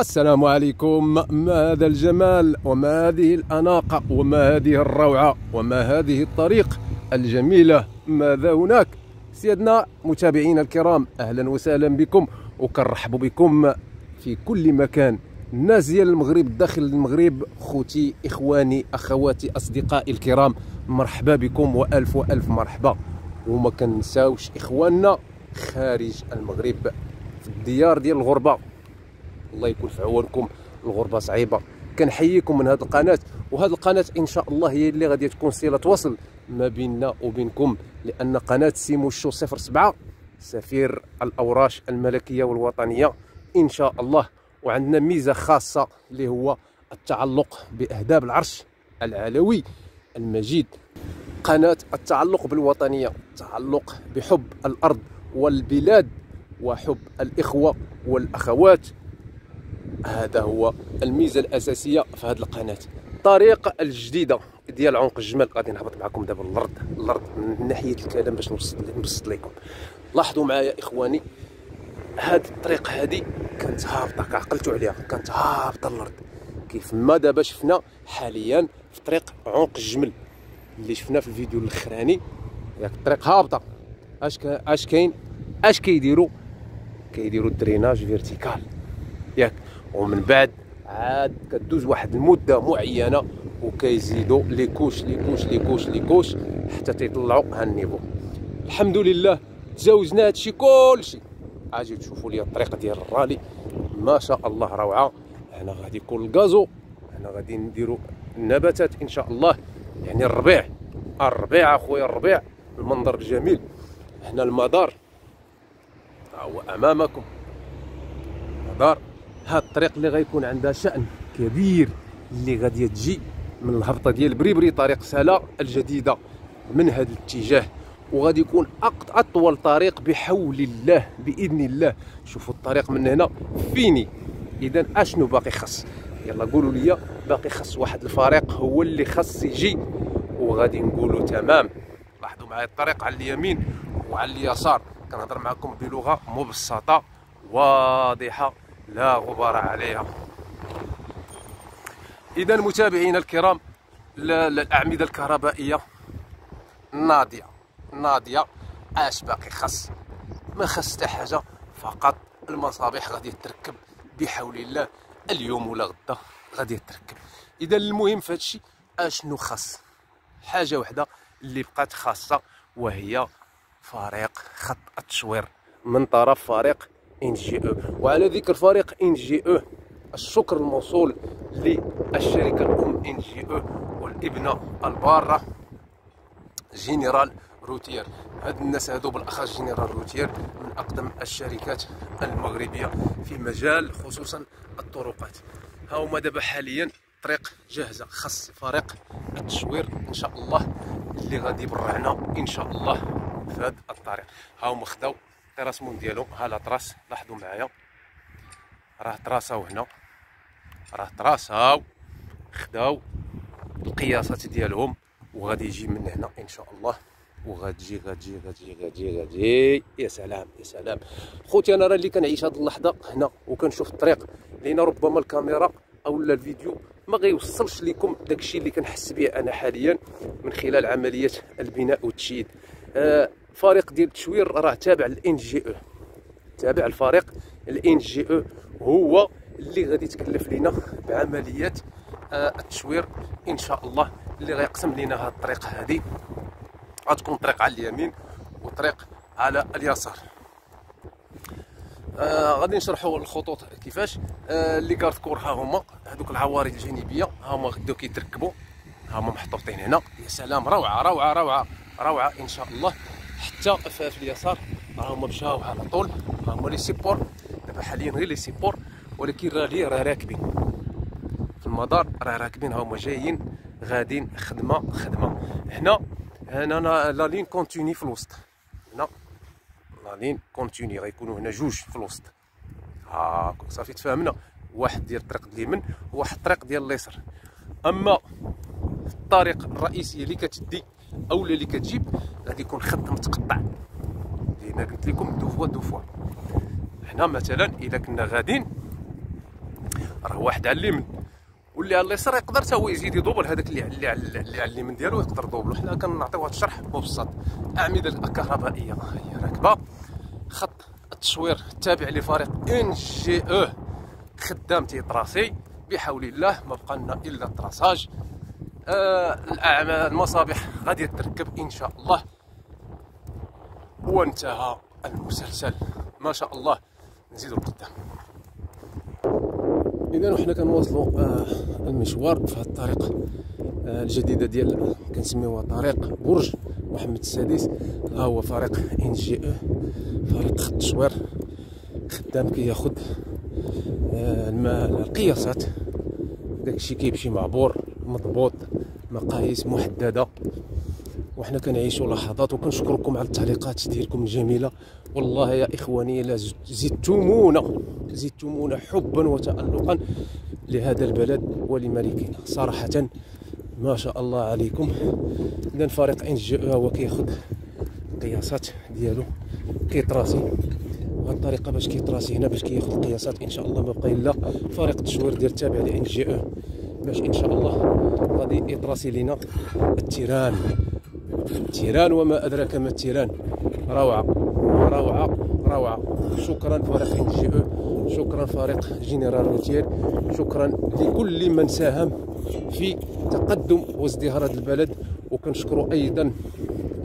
السلام عليكم. ما هذا الجمال؟ وما هذه الأناقة؟ وما هذه الروعة؟ وما هذه الطريق الجميلة؟ ماذا هناك؟ سيدنا متابعينا الكرام أهلا وسهلا بكم وكنرحب بكم في كل مكان. الناس المغرب داخل المغرب خوتي إخواني أخواتي أصدقائي الكرام مرحبا بكم وألف وألف مرحبا. وما كنساوش إخواننا خارج المغرب في الديار ديال الغربة. الله يكون في عونكم. الغربة صعيبة. كنحييكم من هذه القناة. وهذه القناة إن شاء الله هي اللي غادي تكون صلة وصل ما بيننا وبينكم لأن قناة سيمو الشو 07 سفير الأوراش الملكية والوطنية إن شاء الله. وعندنا ميزة خاصة اللي هو التعلق بأهداب العرش العلوي المجيد. قناة التعلق بالوطنية التعلق بحب الأرض والبلاد وحب الإخوة والأخوات. هذا هو الميزة الأساسية في هذه القناة. الطريقة الجديدة ديال عنق الجمل غادي نهبط معكم دابا الأرض الأرض من ناحية الكلام باش نبسط لكم. لاحظوا معايا إخواني هذه الطريق هذه كانت هابطة. عقلتوا عليها كانت هابطة الأرض كيف ما دابا شفنا حاليا في طريق عنق الجمل. اللي شفنا في الفيديو الأخراني ياك الطريق هابطة. أش أش كاين؟ أش كيديروا كيديروا ال drainage vertical. ياك ومن بعد عاد كدوز واحد المدة معينة وكيزيدوا les couches les couches les couches les couches حتى تيطلعوا هال niveau الحمد لله تجاوزنا هادشي كلشي. أجي تشوفوا لي الطريق ديال الرالي. ما شاء الله روعة. هنا غادي يكون الكازو هنا غادي نديروا النباتات إن شاء الله. يعني الربيع. الربيع أخويا الربيع. المنظر الجميل هنا المدار. هو أمامكم. مدار. هاد الطريق اللي غيكون عندها شأن كبير اللي غادي تجي من الهبطة ديال بريبري طريق سلا الجديدة من هذا الاتجاه. وغادي يكون أطول طريق بحول الله بإذن الله. شوفوا الطريق من هنا فيني. اذا أشنو باقي خص يلا قولوا لي باقي خص واحد الفريق هو اللي خص يجي. وغادي نقولوا تمام. لاحظوا معايا الطريق على اليمين وعلى اليسار. كنهضر معكم بلغة مبسطة واضحة. لا غبار عليها إذا متابعينا الكرام الاعمده الكهربائية. ناضيه ناضيه اش باقي خص ما خص حتى حاجة فقط المصابيح غادي تركب بحول الله. اليوم ولا غدا غادي تركب. إذا المهم في هادشي أشنو خاص؟ حاجة وحدة اللي بقات خاصة وهي فريق خط التشوير. من طرف فريق NGE وعلى ذكر فريق NGE الشكر الموصول للشركة الأم NGE والابنة البارة Générale Routière. هاد الناس هادو بالأخص Générale Routière من أقدم الشركات المغربية في مجال خصوصا الطرقات. ها هما دابا حاليا طريق جاهزة خاص فريق التشوير إن شاء الله اللي غادي يبرعنا إن شاء الله في هذا الطريق. ها هما خداو التراسمون ديالهم ها لا تراس. لاحظوا معايا. راه تراساو هنا. راه تراساو. خداو القياسات ديالهم. وغادي يجي من هنا إن شاء الله. وغتجي غتجي غتجي غتجي غتجي يا سلام يا سلام. خوتي أنا راه اللي كنعيش هذه اللحظة هنا وكنشوف الطريق. لأن ربما الكاميرا أو الفيديو ما غيوصلش لكم داكشي اللي كنحس به أنا حاليا من خلال عملية البناء والتشييد. آه فريق ديال التشوير راه تابع لل NGE تابع الفريق ال NGE هو اللي غادي يتكلف لنا بعملية آه التشوير إن شاء الله اللي غيقسم لنا هذه الطريق هذه غتكون طريق على اليمين وطريق على اليسار. آه غادي نشرحوا الخطوط كيفاش. آه les garde-corps ها هما هذوك العوارض الجانبية ها هما غاديو كيتركبوا. ها هما محطوطين هنا. يا سلام روعة روعة روعة روعة إن شاء الله. حتى في اليسار. راه هما مشاو على طول. ها هما les supports. دابا حاليا غير les supports ولكن راه لي راه راكبين. في المدار راه راكبين ها هما جايين غاديين خدمة خدمة. هنا هنا la ligne continue في الوسط. هنا la ligne continue غيكونوا هنا جوج في الوسط. هاك صافي تفاهمنا. واحد ديال الطريق اليمين وواحد الطريق ديال اليسار. أما الطريق الرئيسيه اللي كتدي اولا اللي كتجيب غادي يكون خط متقطع لأن قلت لكم deux voies deux voies. هنا مثلا إذا كنا غاديين راه واحد على اليمين واللي على اليسار يقدر حتى هو يزيد يدوبل. هذاك اللي اللي على اليمين ديالو يقدر يدوبلو حنا كنعطيو هذا الشرح مبسط الاعمده الكهربائية. هي راكبه خط التصوير التابع لفريق إن جي أو. خدام تيطراسي بحول الله ما بقى لنا إلا الطراساج آه المصابيح غادي تركب إن شاء الله. وانتهى المسلسل. ما شاء الله. نزيدو لقدام إذا وحنا كنواصلوا آه المشوار في هذه الطريق آه الجديدة ديال كنسميوها طريق برج محمد السادس. ها هو فريق إن جي أو فريق خط التصوير خدام كياخذ آه القياسات. داكشي كيمشي معبور مضبوط مقاييس محددة. وحنا كنعيشوا لحظات وكنشكركم على التعليقات ديالكم الجميلة. والله يا إخواني لا زدتمونا زدتمونا حبا وتالقا لهذا البلد ولملكنا. صراحة ما شاء الله عليكم. اذا فريق NGE كيأخذ القياسات ديالو كيطراسي بهذه الطريقة باش كيطراسي هنا باش كيأخذ القياسات إن شاء الله. ما بقى إلا فريق التشوير ديال التابع ل NGE باش إن شاء الله غادي يطراسي لينا ال terrain. ال terrain وما أدراك ما ال terrain. روعة. روعة. روعة. شكرا فريق NGE. شكرا فريق Générale Routière شكرا لكل من ساهم في تقدم وازدهار هذا البلد. وكنشكروا أيضا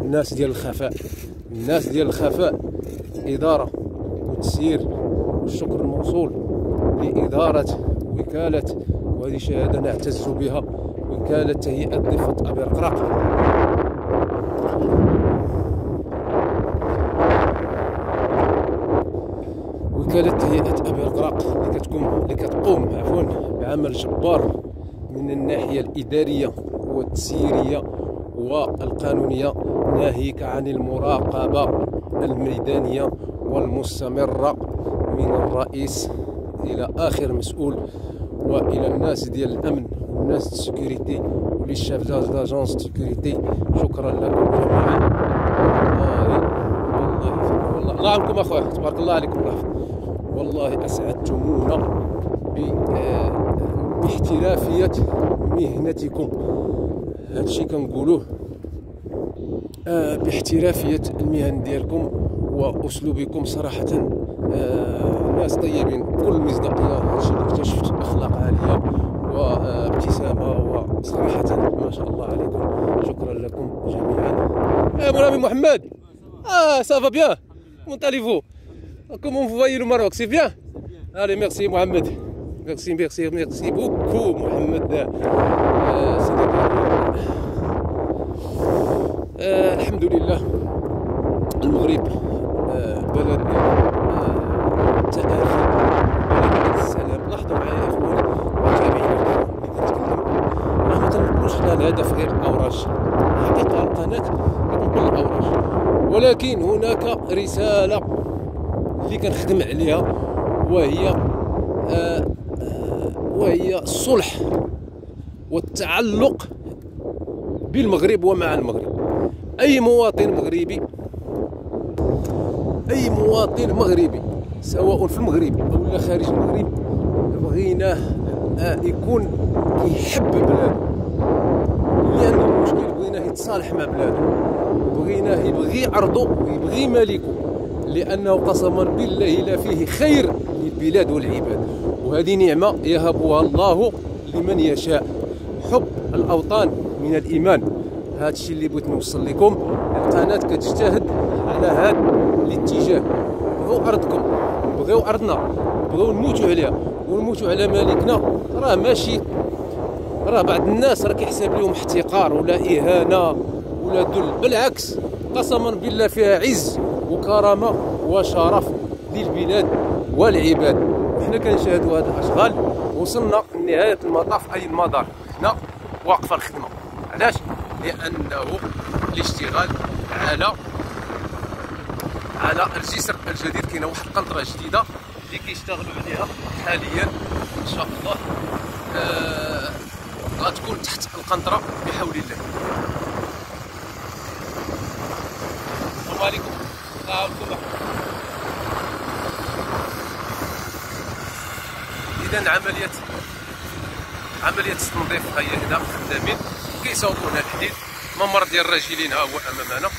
الناس ديال الخفاء. الناس ديال الخفاء. إدارة وتسيير. والشكر الموصول لإدارة وكالة. وهذه شهادة نعتز بها. وكالة تهيئه ضفه ابي رقراق وكالة تهيئه أبي رقراق اللي كتقوم اللي كتقوم عفوا بعمل جبار من الناحية الإدارية والتسييرية والقانونية ناهيك عن المراقبة الميدانية والمستمرة من الرئيس إلى آخر مسؤول وإلى الناس ديال الأمن والناس ال sécurité ولل chef d'agence sécurité شكرا لكم جميعا والله والله الله عنكم اخويا تبارك الله عليكم والله اسعدتمونا باحترافيه مهنتكم هادشي كنقولوه باحترافيه المهن ديالكم واسلوبكم صراحة ناس طيبين بكل مصداقيه هادشي اللي اكتشفت اخلاق عاليه وابتسامة وصراحة ما شاء الله عليكم. شكرا لكم جميعا. يا آه mon محمد آه ça va bien comment allez-vous comment vous voyez le Maroc c'est bien allez merci محمد merci merci merci beaucoup محمد آه سيدي آه الحمد لله المغرب آه بلد آه بلد السلام لاحظوا معايا يا اخواني متابعينا الكرام اللي كنتكلم راه ما تنقولوش حنا الهدف غير الاوراج حقيقة القناة كتنقل الاوراج ولكن هناك رسالة اللي كنخدم عليها وهي آه وهي الصلح والتعلق بالمغرب ومع المغرب. أي مواطن مغربي أي مواطن مغربي سواء في المغرب لا خارج المغرب بغيناه آه، يكون كيحب بلاده. اللي عنده مشكل بغيناه يتصالح مع بلاده بغيناه يبغي عرضه ويبغي مالكه لأنه قسما بالله لا فيه خير للبلاد والعباد. وهذه نعمة يهبها الله لمن يشاء. حب الأوطان من الإيمان. هذا الشيء اللي بغيت نوصل لكم. القناة كتجتهد على هذا الاتجاه. بغيو أرضكم بغيو أرضنا بغيو نموتوا عليها. ونموتوا على مالكنا. راه ماشي راه بعض الناس راه كيحسب لهم احتقار ولا إهانة ولا ذل. بالعكس قسما بالله فيها عز وكرامة وشرف للبلاد والعباد. وحنا كنشاهدوا هذه الأشغال وصلنا لنهاية المطاف أي المدار. هنا واقفه الخدمة. علاش؟ لأنه الاشتغال على على الجسر الجديد. كاينة واحد القنطرة جديدة اللي كيشتغلوا عليها حاليا إن شاء الله. آه غتكون تحت القنطرة بحول الله. السلام عليكم. إذا عمليه عملية التنظيف هي هنا خدامين. كيصاوبوا هنا الحديد ممر ديال الراجلين ها هو امامنا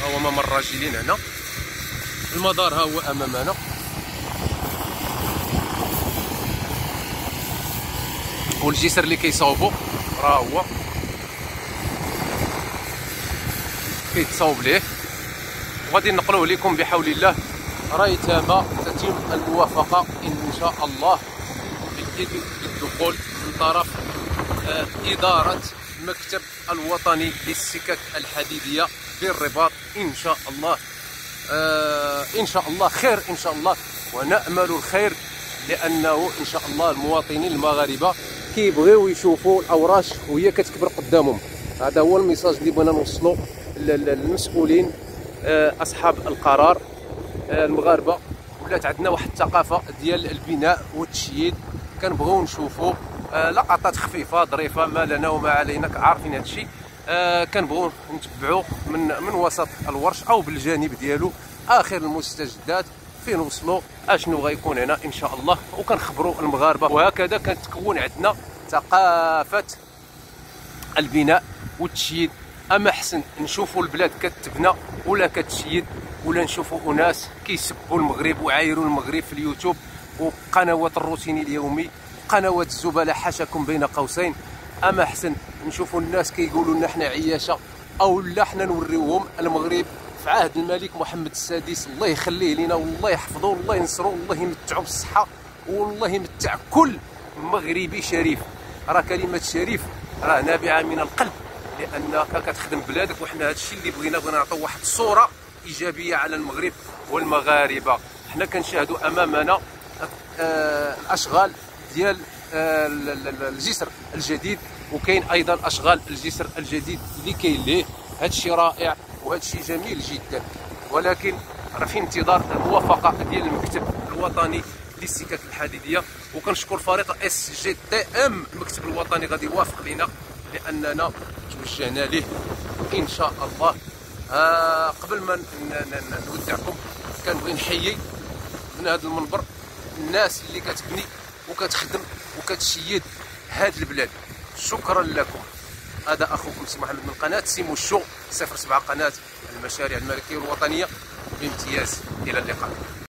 ها هو ممر الراجلين هنا. المدار ها هو امامنا والجسر اللي كيصاوبوا راه هو. كيتصاوب ليه. وغادي نقلوه لكم بحول الله ريثما تتم الموافقة إن شاء الله. بالدخول من طرف آه، إدارة المكتب الوطني للسكك الحديدية بالرباط إن شاء الله. آه إن شاء الله خير إن شاء الله. ونأمل الخير لأنه إن شاء الله المواطنين المغاربة كيبغيو يشوفوا الأوراش وهي كتكبر قدامهم. هذا هو الميساج اللي بغينا نوصلو للمسؤولين آه أصحاب القرار آه المغاربة. ولات عندنا واحد الثقافة ديال البناء والتشييد. كنبغيو نشوفوا آه لقطات خفيفة ظريفة ما لنا وما علينا عارفين هذا الشيء كنبغوا نتبعوا من من وسط الورش أو بالجانب ديالو. آخر المستجدات فين وصلوا أشنو غيكون هنا إن شاء الله. وكنخبروا المغاربة. وهكذا كتكون عندنا ثقافة البناء والتشييد. أما حسن نشوفوا البلاد كتبنى ولا كتشيد ولا نشوفوا أناس كيسبوا المغرب وعايروا المغرب في اليوتيوب. وقنوات الروتيني اليومي قنوات الزبلاء حاشاكم بين قوسين. أما حسن نشوفوا الناس كيقولوا لنا حنا عياشة أو لا حنا نوريوهم المغرب. في عهد الملك محمد السادس. الله يخليه لنا والله يحفظه والله ينصره والله يمتعه بالصحة والله يمتع كل مغربي شريف. راه كلمة شريف راه نابعة من القلب لأنك كتخدم بلادك وحنا هذا الشيء اللي بغينا بغينا نعطيو واحد الصورة إيجابية على المغرب والمغاربة. حنا كنشاهدوا أمامنا آه، الاشغال ديال آه، الجسر الجديد وكاين أيضا أشغال الجسر الجديد اللي كاين ليه. هذا الشيء رائع. وهذا الشيء جميل جدا. ولكن راه في انتظار الموافقه ديال المكتب الوطني للسكك الحديدية. وكنشكر فريق SGTM المكتب الوطني غادي يوافق لنا لأننا توجهنا له إن شاء الله. آه قبل ما نودعكم كنبغي نحيي من هذا المنبر الناس اللي كتبني وكتخدم وكتشيد هاد البلاد. شكرا لكم. هذا اخوكم سي محمد من قناة سيمو الشو 07 قناة المشاريع الملكية الوطنيه بامتياز. إلى اللقاء.